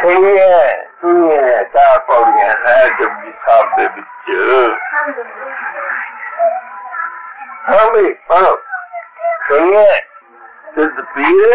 سنیے چار پوڑیاں ہیں سنیے سنیے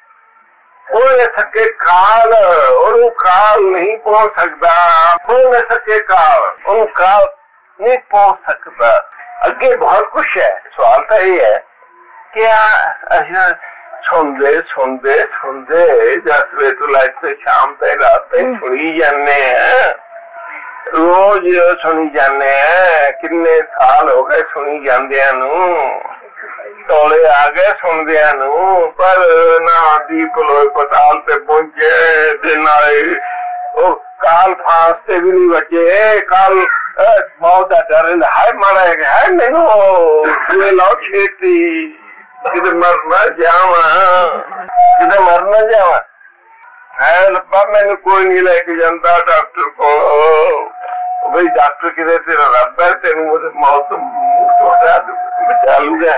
بول سکے کال اور وہ کال نہیں پہنچ سکتا۔ بول سکے کال، ان کال نہیں پہنچ سکتا۔ اگے بہت کچھ ہے۔ سوال تو یہ ہے کہ اچھا، سوندے سوندے سوندے جس بجے تو لائٹ شام تے رات تک سنی جانے ہیں۔ روز سنی جانے ہیں۔ کنے سال ہو گئے سنی جانے نو ਟੋਲੇ ਆ ਗਏ ਸੁਣਦਿਆਂ ਨੂੰ, ਪਰ ਨਾ ਦੀਪ ਲੋਏ ਪਤਾਲ ਤੇ ਪਹੁੰਚੇ ਤੇ ਨਾਲੇ ਉਹ ਕਾਲ ਫਾਂਸ ਤੇ ਵੀ ਨਹੀਂ ਬਚੇ ਕਾਲ ਮੌਤ ਦਾ ਡਰ ਰਹਿੰਦਾ। ਹਾਏ ਮਾਰਾ ਹੈ ਹਾਏ ਮੈਨੂੰ ਇਹ ਲਾਓ ਛੇਤੀ। ਕਿਤੇ ਮਰ ਨਾ ਜਾਵਾਂ, ਕਿਤੇ ਮਰ ਜਾਵਾਂ। ਹੈ ਲੱਭਾ, ਮੈਨੂੰ ਕੋਈ ਨਹੀਂ ਲੈ ਕੇ ਜਾਂਦਾ ਡਾਕਟਰ ਕੋਲ। ਬਈ ਡਾਕਟਰ ਕਿਤੇ ਤੇਰਾ ਰੱਬ ਹੈ, ਤੈਨੂੰ ਉਹਦੇ ਮੌਤ ਤੋਂ ਮੁਕਤ ਬਚਾ ਲੂਗਾ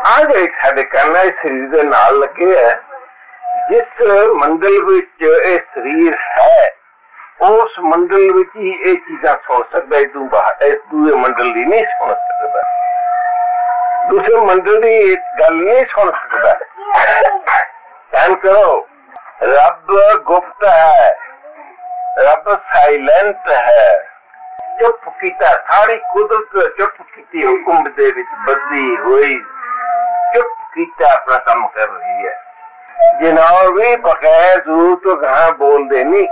ਆ ਜਿਹੜੇ ਸਾਡੇ ਕੰਨਾਂ ਇਸ ਸਰੀਰ ਦੇ ਨਾਲ ਲੱਗੇ ਹੈ ਜਿਸ ਮੰਡਲ ਵਿੱਚ ਇਹ ਸਰੀਰ ਹੈ ਉਸ ਮੰਡਲ ਵਿੱਚ ਹੀ ਇਹ ਚੀਜ਼ਾਂ ਸੁਣ ਸਕਦਾ ਹੈ ਤੂੰ ਬਾਹਰ ਇਸ ਦੂਏ ਮੰਡਲ ਦੀ ਨਹੀਂ ਸੁਣ ਸਕਦਾ ਦੂਸਰੇ ਮੰਡਲ ਦੀ ਇਹ ਗੱਲ ਨਹੀਂ ਸੁਣ ਸਕਦਾ ਧਿਆਨ ਕਰੋ ਰੱਬ ਗੁਪਤ ਹੈ ਰੱਬ ਸਾਇਲੈਂਟ ਹੈ ਚੁੱਪ ਕੀਤਾ ਸਾਰੀ ਕੁਦਰਤ ਚੁੱਪ ਕੀਤੀ ਹੁਕਮ ਦੇ ਵਿੱਚ ਬੱਦੀ چپ کیتا اپنا کام کر رہی ہے۔ جناب بھی بغیر ضرور تو کہاں بول دینی۔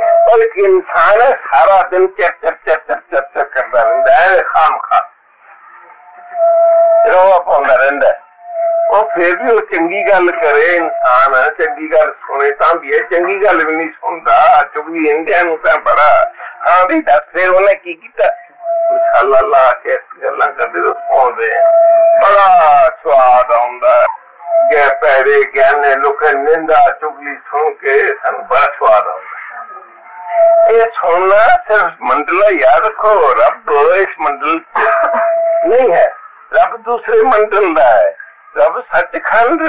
اور ایک انسان ہے، سارا دن چپ چپ چپ چپ چپ چپ کرتا رہتا ہے خام خام۔ روا پاؤں رہتا ہے۔ وہ پھر بھی وہ چنگی گل کرے، انسان ہے، چنگی گل سنے تا بھی ہے، چنگی گل بھی نہیں سنتا چکی انڈیا نو بڑا ہاں بھی دس انہیں کی کیتا؟ بڑا سواد گہنے لکھے چگلی سن کے سن بڑا سواد آندا صرف منڈلا یاد رکھو، رب اس منڈل نہیں ہے۔ رب دوسرے منڈل دا ہے۔ رب سچ کھنڈ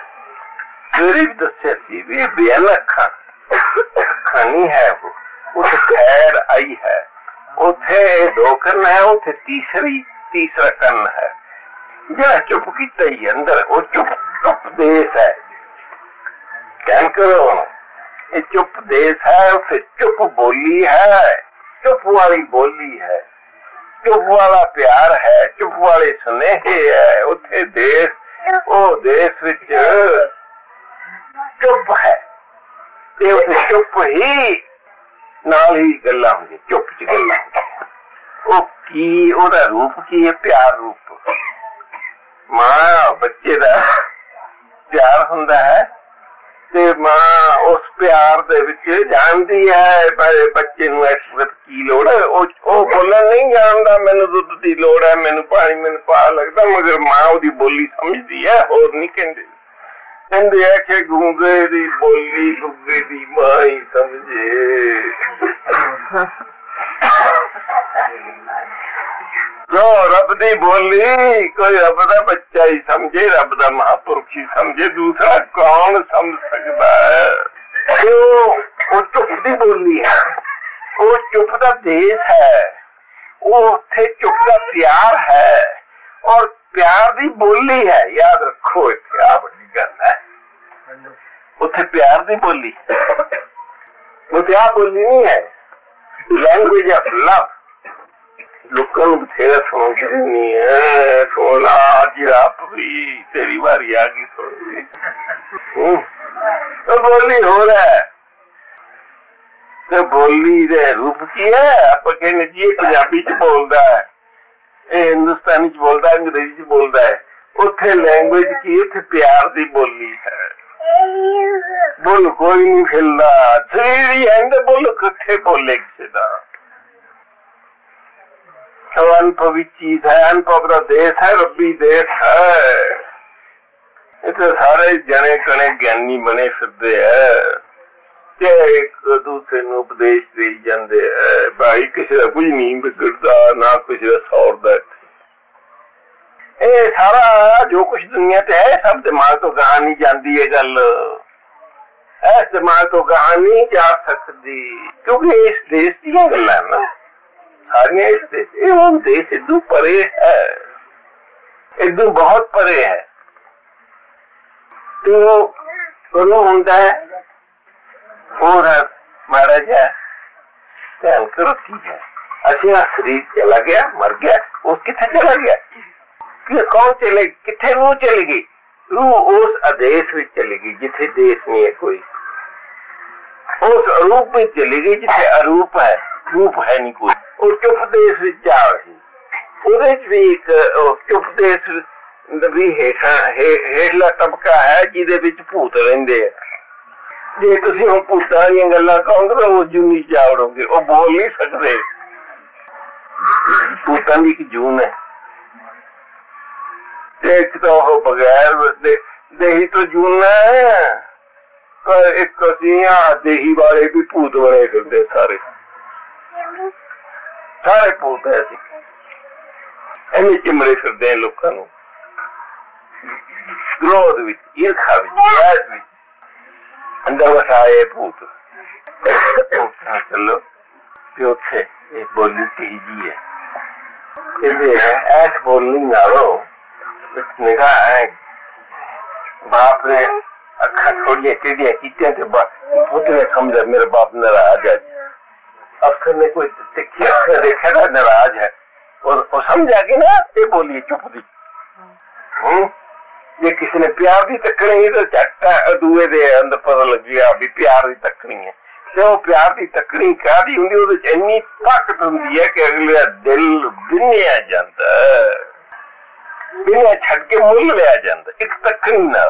درد سی بھی بے لکھا کھانی ہے وہ۔ اٹھ خیر آئی ہے۔ اٹھے دو کن ہے اٹھے تیسری، تیسرا کن ہے۔ جڑا چپ کیتا ہی اندر، وہ چپ چپ دیس ہے۔ کہن کرو، یہ چپ دیس ہے پھر چپ بولی ہے۔ چپ والی بولی ہے۔ چپ والا پیار ہے، چپ والے سنیہے ہے۔ اٹھے دیس، وہ دیس وچ ਚੁੱਪ ਹੈ। ਤੇ ਉਹ ਚੁੱਪ ਹੀ ਨਾਲ ਹੀ ਗੱਲਾਂ ਹੁੰਦੀਆਂ, ਚੁੱਪ ਚ ਗੱਲਾਂ ਹੁੰਦੀਆਂ। ਉਹ ਕੀ, ਉਹਦਾ ਰੂਪ ਕੀ ਹੈ? ਪਿਆਰ ਰੂਪ। ਮਾਂ ਬੱਚੇ ਦਾ ਪਿਆਰ ਹੁੰਦਾ ਹੈ ਤੇ ਮਾਂ ਉਸ ਪਿਆਰ ਦੇ ਵਿੱਚ ਜਾਣਦੀ ਹੈ ਪਰ ਬੱਚੇ ਨੂੰ ਇਸ ਵਕਤ ਕੀ ਲੋੜ ਹੈ, ਉਹ ਬੋਲਣ ਨਹੀਂ ਜਾਣਦਾ, ਮੈਨੂੰ ਦੁੱਧ ਦੀ ਲੋੜ ਹੈ, ਮੈਨੂੰ ਪਾਣੀ, ਮੈਨੂੰ ਪਾ ਲੱਗਦਾ, ਮਗਰ ਮਾਂ ਉਹਦੀ ਬੋਲੀ ਸਮਝਦੀ ਹੈ, ਹੋਰ ਨਹੀਂ ਕਹਿੰਦੀ। اندے گونگے دی بولی دی ماں سمجھے جو رب دی بولی کوئی رب دا بچہ ہی سمجھے رب دا مہاپرکھ ہی سمجھے دوسرا کون سمجھ سکتا ہے چپ دی بولی ہے وہ چپ دا ہے وہ اتے چپ دا پیار ہے اور پیار دی بولی ہے یاد رکھو کیا بڑی گل ہے ਆ ਵੱਡੀ ਗੱਲ ਹੈ ਉੱਥੇ ਪਿਆਰ ਦੀ ਬੋਲੀ ਉਹ ਤੇ ਆ ਬੋਲੀ ਨਹੀਂ ਹੈ ਲੈਂਗੁਏਜ ਆਫ ਲਵ ਲੋਕਾਂ ਨੂੰ ਬਥੇਰਾ ਸੁਣ ਕੇ ਨਹੀਂ ਹੈ ਸੋਲਾ ਅੱਜ ਰਾਤ ਵੀ ਤੇਰੀ ਵਾਰੀ ਆ ਗਈ ਸੁਣ ਦੀ ਹੂੰ ਉਹ ਬੋਲੀ ਹੋ ਰਿਹਾ ਹੈ ਤੇ ਬੋਲੀ ਦੇ ਰੂਪ ਕੀ ਹੈ ਆਪਾਂ ਕਹਿੰਦੇ ਜੀ ਇਹ ਪੰਜਾਬੀ ਚ ਬੋਲਦਾ ਹੈ ਇਹ ਹਿੰਦੁਸਤਾਨੀ ਚ ਬੋਲਦਾ ਹੈ, ਅੰਗਰੇਜ਼ੀ ਚ ਬੋਲਦਾ ਹੈ ਉੱਥੇ ਲੈਂਗੁਏਜ ਕੀ ਹੈ? ਉੱਥੇ ਪਿਆਰ ਦੀ ਬੋਲੀ ਹੈ بول کوئی نہیں کھیلنا تھری بول کٹھے بولے کھیلا تو انپ بھی چیز ہے انپ اپنا دیش ہے ربی دیش ہے یہ سارے جنے کنے گیانی بنے پھرتے ہیں کہ ایک دوسرے نو اپدیش دے جاندے ہیں بھائی کسی کا کچھ نہیں بگڑتا نہ کسی کا سوردا اے سارا جو کچھ دنیا تے ہے سب دماغ تو کہانی جاندی ہے گل جماعتوں جا سکتی، کیونکہ اس دیش دیا گلا نا اس دیش دیش پرے ہے۔ بہت پرے ہے۔ تو سنو مارا جا کرو ٹھیک ہے۔ اچھا شریر چلا گیا، مر گیا اس چلا گیا؟ کون چلے روح چلے گی؟ روح اس ادیش چلے گی جتنے دیش نہیں ہے کوئی۔ ਉਸ ਰੂਪ ਵਿੱਚ ਚਲੀ ਗਈ ਜਿੱਥੇ ਅਰੂਪ ਹੈ, ਰੂਪ ਹੈ ਨਹੀਂ ਕੋਈ। ਉਹ ਚੁੱਪ ਦੇਸ਼ ਵਿੱਚ ਜਾ ਰਹੀ। ਉਹਦੇ ਚ ਵੀ ਇੱਕ ਚੁੱਪ ਦੇਸ਼ ਵੀ ਹੇਠਾਂ ਹੇਠਲਾ ਤਬਕਾ ਹੈ ਜਿਹਦੇ ਵਿੱਚ ਭੂਤ ਰਹਿੰਦੇ ਆ। ਜੇ ਤੁਸੀਂ ਉਹ ਭੂਤਾਂ ਦੀਆਂ ਗੱਲਾਂ ਕਹੋਗੇ ਤਾਂ ਉਹ ਜੂਨੀ ਜਾਵੜੋਗੇ। ਉਹ ਬੋਲ ਨਹੀਂ ਸਕਦੇ। ਭੂਤਾਂ ਦੀ ਇੱਕ ਜੂਨ ਹੈ। ਤੇ ਇੱਕ ਤਾਂ ਉਹ ਬਗੈਰ ਦੇਹੀ ਤੋਂ ਜੂਨ ਹੈ ਇੱਕ ਅਸੀਂ ਆ ਦੇਹੀ ਵਾਲੇ ਵੀ ਭੂਤ ਬਣੇ ਫਿਰਦੇ ਸਾਰੇ ਸਾਰੇ ਭੂਤ ਹੈ ਅਸੀਂ ਐਵੇਂ ਚਿਮੜੇ ਫਿਰਦੇ ਆ ਲੋਕਾਂ ਨੂੰ ਕ੍ਰੋਧ ਵਿੱਚ ਈਰਖਾ ਵਿੱਚ ਵਿਆਜ ਵਿੱਚ ਅੰਦਰ ਵਸਾਏ ਭੂਤ ਹਾਂ ਚਲੋ ਤੇ ਉੱਥੇ ਇਹ ਬੋਲੀ ਕਹੀ ਜੀ ਹੈ ਇਹਦੇ ਐਸ ਬੋਲਣੀ ਨਾਲੋਂ ਇਸ ਨਿਗਾਹ ਹੈ ਬਾਪ ਨੇ اکھا چھوڑیا ٹیڑیا کیتیا کے بعد پتلے سمجھا میرا باپ ناراض ہے۔ افسر نے کوئی تکھی اکھر دیکھا گا ناراض ہے۔ اور سمجھا کہ نا، یہ بولی چپ دی۔ ہوں؟ یہ کسی نے پیار دی تکنی ہے، تو چٹا دوے دے اندر پتہ لگی بھی پیار دی تکنی ہے۔ تے او پیار دی تکنی کا دی ہوندی او وچ اتنی طاقت ہوندی ہے کہ اگلا دل بنیا جاندا بنیا چھڈ کے مل لیا آ ایک تکنی نال۔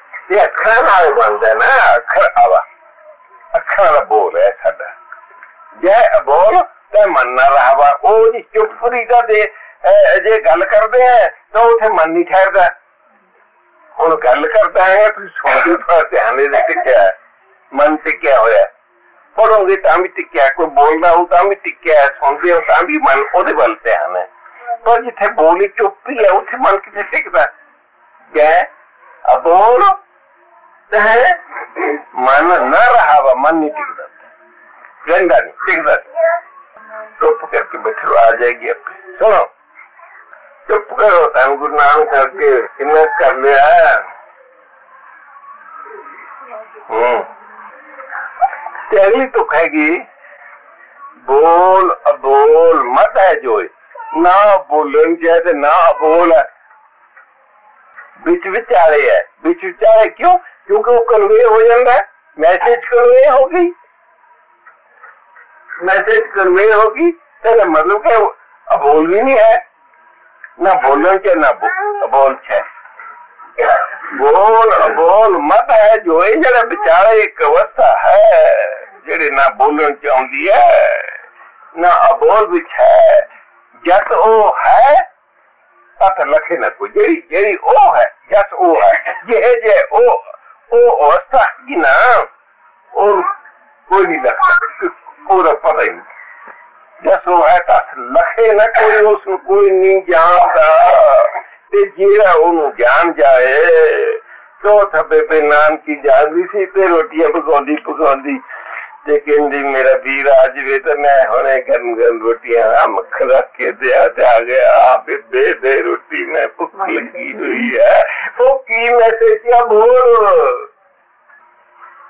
ਤੇ ਅੱਖਰਾਂ ਨਾਲ ਬਣਦਾ ਨਾ ਅੱਖਰ ਆਵਾ ਅੱਖਰਾਂ ਦਾ ਬੋਲ ਹੈ ਸਾਡਾ ਜੇ ਬੋਲ ਤੇ ਮਨ ਨਾ ਰਹਾਵਾ ਉਹ ਜੀ ਚੁੱਪ ਦੀ ਦਾ ਦੇ ਅਹ, ਜੇ ਗੱਲ ਕਰਦੇ ਆ ਤਾਂ ਉਥੇ ਮਨ ਨਹੀਂ ਠਹਿਰਦਾ ਹੁਣ ਗੱਲ ਕਰਦਾ ਹੈ ਤੁਸੀਂ ਸੁਣਦੇ ਤਾਂ ਧਿਆਨ ਦੇ ਟਿਕਿਆ ਮਨ ਟਿਕਿਆ ਹੋਇਆ ਪੜੋਗੇ ਤਾਂ ਵੀ ਟਿਕਿਆ ਕੋਈ ਬੋਲਦਾ ਹੋ ਤਾਂ ਵੀ ਟਿਕਿਆ ਸੁਣਦੇ ਹੋ ਤਾਂ ਵੀ ਮਨ ਉਹਦੇ ਵੱਲ ਧਿਆਨ ਹੈ ਪਰ ਜਿੱਥੇ ਬੋਲੀ ਚੁੱਪੀ ਹੈ ਉੱਥੇ ਮਨ ਕਿੱਥੇ ਟਿਕਦਾ ਗੈ ਅਬੋਲ سکتے ہے مانا نہ رہا ہوا من نہیں ٹک جاتا گندا نہیں ٹک جاتا تو پکڑ کے بیٹھے آ جائے گی اپنے سنو چپ کر ہوتا ہے گرو نام کر کے ہمت کر لیا ہوں اگلی تو کہے گی بول ابول مت ہے جو نہ بولن جیسے نہ ابول ہے بچ بچ آ رہے ہیں بچ بچ آ رہے کیوں کیونکہ وہ کنوے ہو جائے ہے میسج کنوے ہوگی۔ میسج کنوے ہوگی، تو مطلب کہ ابول بھی نہیں ہے۔ نہ بولن کے، نہ ابول ہے بول ابول مت ہے، جو یہ جڑا بچارا ایک اوستھا ہے جڑے نہ بولن چاہتی ہے، نہ ابول بچ ہے۔ جس او ہے پتہ لکھے نہ کوئی، جڑی جڑی او ہے، جس او ہے۔ یہ جے نہیں لگتا پورا ہی جس وہ ہے تس لکھے نہ کوئی، اس کوئی نہیں جانتا۔ تے جیڑا جان جائے تو تھپے پہ کی سی، تے روٹیاں تے کہندی جی میرا بھی آج بھی تے میں ہونے گرم گن روٹیاں مکھ رکھ کے دیا تے گیا۔ آپ بے دے روٹی میں بھوک لگی ہوئی ہے۔ وہ کی میسج کیا بول؟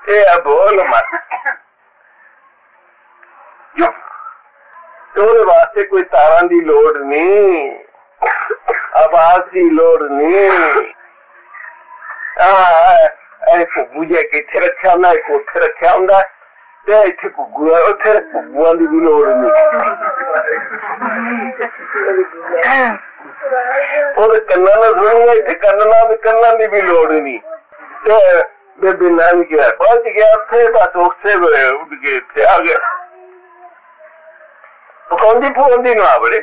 اے بول مت۔ تیرے واسطے کوئی تاراں دی لوڑ نہیں آواز دی لوڑ نہیں گگو جا کے اتنے رکھا ہوں ایک اتنے رکھا ہوں اتنے گگو ہے۔ اتنے گگوا کی بھی لوڑ نہیں اور کنا نہ سنیا اتنے کرنا کرنا کی بھی لوڑ نہیں بے بے نام کیا پہنچ گیا اتنے بس اسے اٹھ کے اتنے آ گیا پوندی پوندی نو آوڑے۔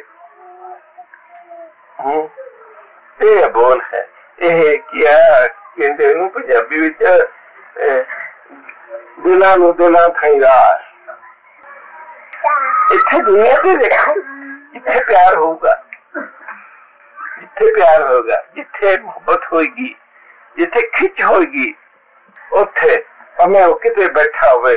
یہ بول ہے۔ یہ کیا کہندے پنجابی وچ دلاں نو دلاں تھائیدا اتھے دنیا تے دیکھو جتھے پیار ہوگا، جتھے پیار ہوگا، جتھے محبت ہوئے گی جتھے کھچ ہوئے گی اوتھے ہمیں کتے بیٹھا ہوئے۔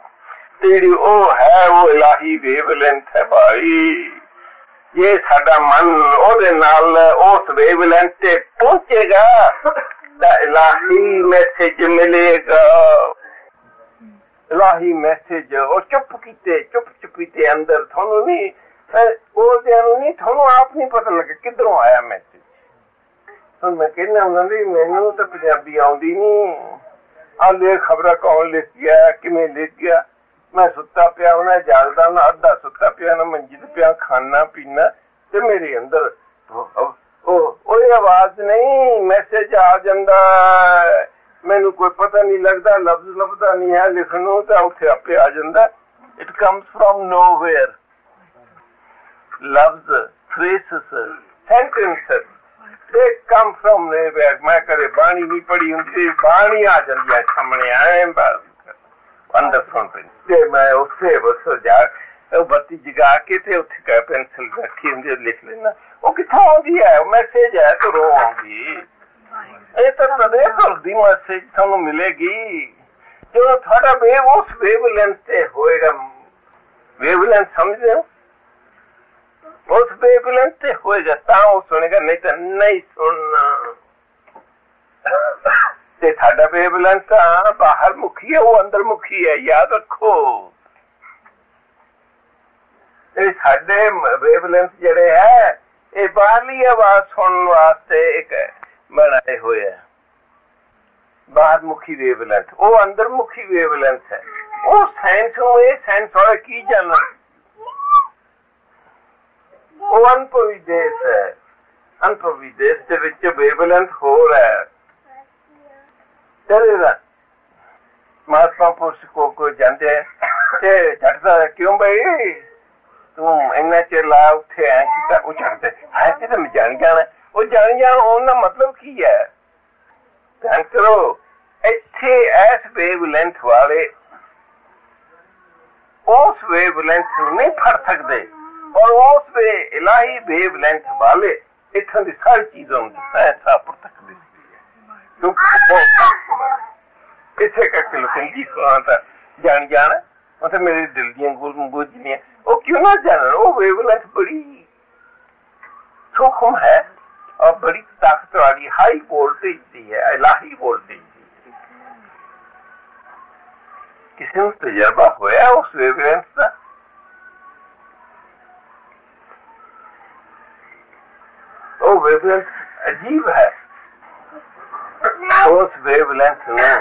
تیری او ہے، وہ الہی ویو لینتھ ہے بھائی۔ یہ سڈا من وہ نال اس ویو لینتھ پہنچے گا۔ الہی میسج ملے گا۔ الہی میسج او چپ کیتے، چپ چپیتے اندر تھانو نہیں وہ نہیں تھانو آپ نہیں پتہ لگا کدھروں آیا میسج۔ میں کہنا ہوں نا بھی جی مینو تو پنجابی آؤں نہیں آ لے خبر کون لکھ گیا کمیں لکھ گیا؟ ਮੈਂ ਸੁੱਤਾ ਪਿਆ ਉਹਨਾਂ ਜਾਗਦਾ ਨਾ ਅੱਧਾ ਸੁੱਤਾ ਪਿਆ ਨਾ ਮੰਜੀ ਪਿਆ ਖਾਣਾ, ਪੀਣਾ ਤੇ ਮੇਰੇ ਅੰਦਰ ਉਹ ਉਹ ਆਵਾਜ਼ ਨਹੀਂ ਮੈਸੇਜ ਆ ਜਾਂਦਾ। ਮੈਨੂੰ ਕੋਈ ਪਤਾ ਨਹੀਂ ਲੱਗਦਾ, ਲਫ਼ਜ਼ ਲੱਭਦਾ ਨਹੀਂ ਹੈ, ਲਿਖਣ ਨੂੰ ਤਾਂ ਉੱਥੇ ਆਪੇ ਆ ਜਾਂਦਾ। ਇਟ ਕਮਸ ਫਰਮ ਨੋਵੇਅਰ ਲਫ਼ਜ਼ ਫਰੇਸਸ ਸੈਂਟੈਂਸਸ ਦੇ ਕਮ ਫਰਮ ਨੋਵੇਅਰ ਮੈਂ ਕਦੇ ਬਾਣੀ ਨਹੀਂ ਪੜੀ ਹੁੰਦੀ, ਬਾਣੀ ਆ ਜਾਂਦੀ ਹੈ ਸਾਹਮਣੇ, ਐਂ ਬਸ। وندرفل پین میں اس سے بس جا بتی جگا کے تے اتھے کہ پینسل رکھی ہوں لکھ لینا وہ کتھا ہوں دی ہے میسیج ہے تو رو ہوں دی اے تو تدے کر دی میسیج تھانو ملے گی جو تھوڑا بے اس ویو لینتھ تے ہوئے گا ویو لینتھ سمجھ رہے ہو اس ویو لینتھ تے ہوئے گا تاں وہ نہیں تو نہیں سننا ਤੇ ਸਾਡਾ ਵੇਵਲੈਂਥ ਤਾਂ ਬਾਹਰ ਮੁਖੀ ਹੈ ਉਹ ਅੰਦਰ ਮੁਖੀ ਹੈ ਯਾਦ ਰੱਖੋ ਇਹ ਸਾਡੇ ਵੇਵਲੈਂਥ ਜਿਹੜੇ ਹੈ ਇਹ ਬਾਹਰਲੀ ਆਵਾਜ਼ ਸੁਣਨ ਵਾਸਤੇ ਇੱਕ ਬਣਾਏ ਹੋਏ ਹੈ ਬਾਹਰ ਮੁਖੀ ਵੇਵਲੈਂਥ ਉਹ ਅੰਦਰ ਮੁਖੀ ਵੇਵਲੈਂਥ ਹੈ ਉਹ ਸਾਇੰਸ ਨੂੰ ਇਹ ਸਾਇੰਸ ਵਾਲੇ ਕੀ ਜਾਣਨ ਉਹ ਅਨੁਭਵੀ ਦੇਸ਼ ਹੈ ਅਨੁਭਵੀ ਦੇਸ਼ ਦੇ ਵਿੱਚ ਵੇਵਲੈਂਥ ਹੋ ਰਿਹਾ ਹੈ مہاتما پورش کو جانتے کیوں بھائی تم اینا چیر لا اٹھے ہیں وہ ہیں کہ جان وہ جان ہونا مطلب کی ہے دھیان کرو ایتھے ایس ویو لینتھ والے اس ویو لینتھ نہیں پھڑ سکتے اور اس وے الہی ویو لینتھ والے دی ساری چیزوں دی سائنس اپر تک دی ਦਿਸਦੀ ਹੈ ਕਿਉਂਕਿ ਉਹ ਇਸੇ ਕਰਕੇ ਲੋਕਾਂ ਦੀ ਕਹਾਂਤਾ ਜਾਣ ਜਾਣ ਉਹ ਤਾਂ ਮੇਰੇ ਦਿਲ ਦੀਆਂ ਗੁਰੂ ਬੁੱਝਣੀਆਂ ਉਹ ਕਿਉਂ ਨਾ ਜਾਣਨ ਉਹ ਵੇਵਲੈਂਥ ਬੜੀ ਸੂਖਮ ਹੈ اور بڑی طاقت والی ہائی وولٹیج دی ہے الہی وولٹیج دی کسی نے تجربہ ہوا اس ویولینس کا وہ ویولینس عجیب ہے اس ویولینس میں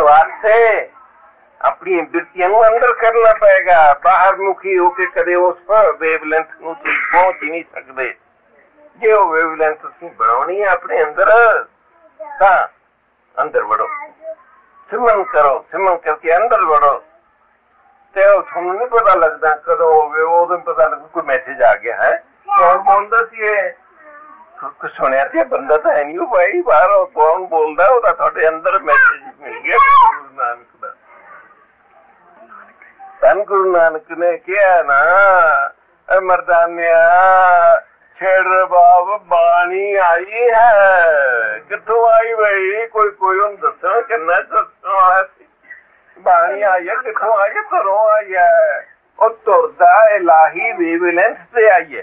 واسطے اپنی برتیاں نو اندر کرنا پائے گا باہر مکھی ہو کے کدے اس ویو لینتھ نو تسی پہنچ ہی نہیں سکتے جے وہ ویو لینتھ تسی بناونی ہے اپنے اندر تا اندر بڑھو سمن کرو سمن کر کے اندر بڑھو تے وہ تھانوں نہیں پتا لگتا کدو بندہ بھائی کون بول رہا گرو نانک گرو نانک نے مردانیا بتو آئی بھائی کوئی کوئی دسونی کتوں پر آئیے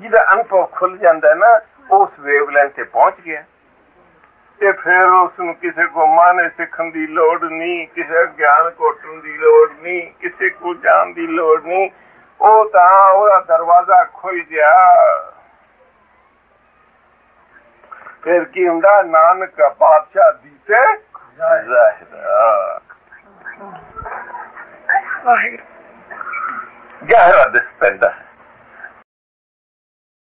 ਜਿਹਦਾ ਅਨੁਭਵ ਖੁੱਲ ਜਾਂਦਾ ਨਾ ਉਸ ਵੇਵਲੈਂਥ ਤੇ ਪਹੁੰਚ ਗਿਆ ਤੇ ਫਿਰ ਉਸ ਨੂੰ ਕਿਸੇ ਕੋ ਮਾਨੇ ਸਿੱਖਣ ਦੀ ਲੋੜ ਨਹੀਂ ਕਿਸੇ ਗਿਆਨ ਕੋਟਣ ਦੀ ਲੋੜ ਨਹੀਂ ਕਿਸੇ ਕੋ ਜਾਣ ਦੀ ਲੋੜ ਨਹੀਂ ਉਹ ਤਾਂ ਉਹਦਾ ਦਰਵਾਜ਼ਾ ਖੁੱਲ ਗਿਆ ਫਿਰ ਕੀ ਹੁੰਦਾ ਨਾਨਕ ਬਾਦਸ਼ਾਹ ਦੀ ਤੇ ਜ਼ਾਹਿਰ ਗਹਿਰਾ ਦਿਸ ਪੈਂਦਾ ਹੈ